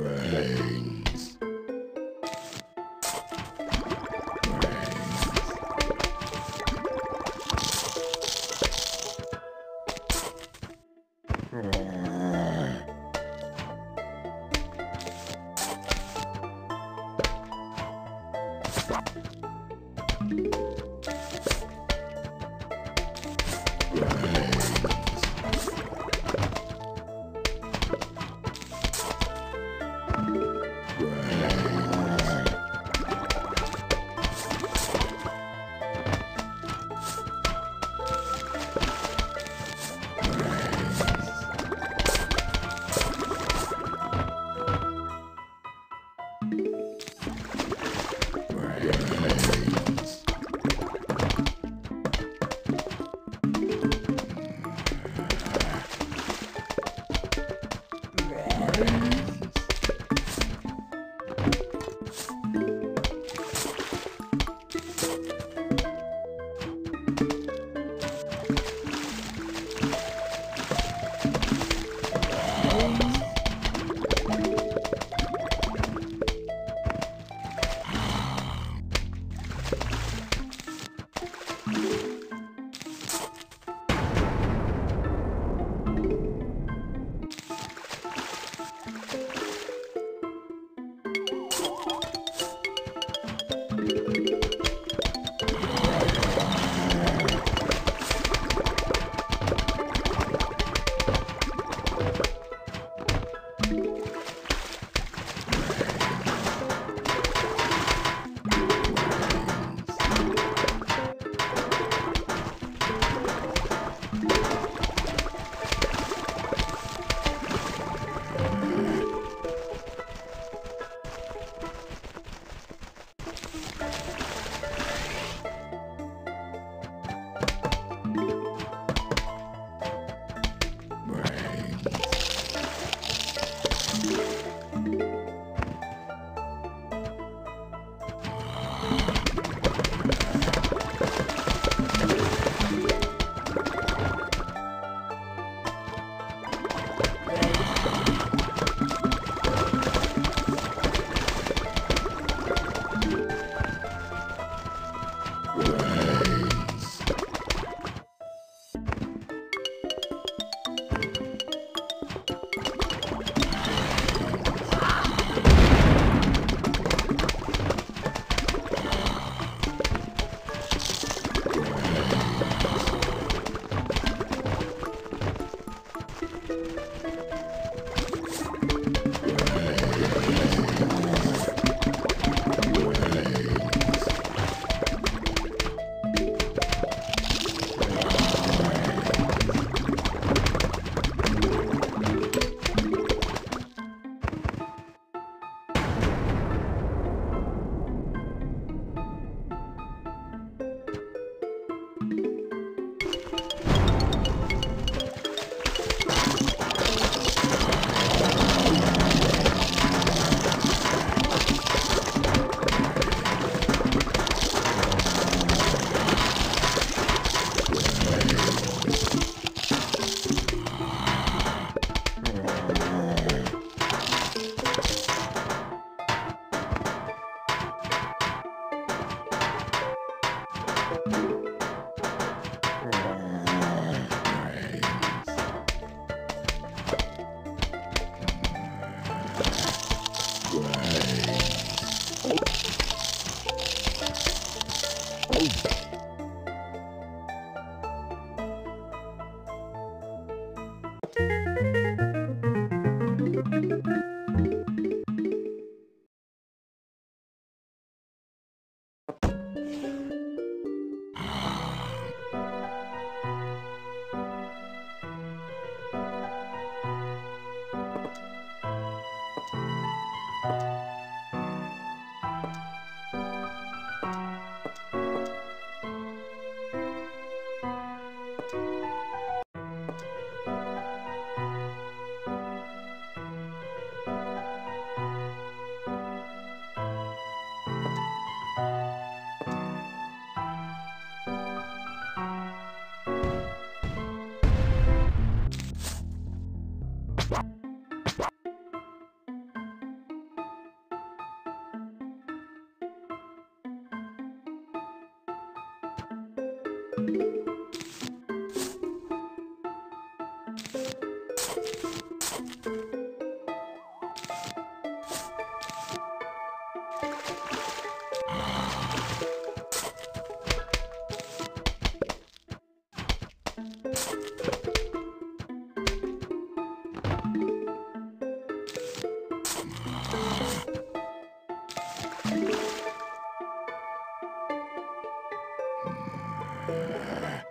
brain. Música Yeah.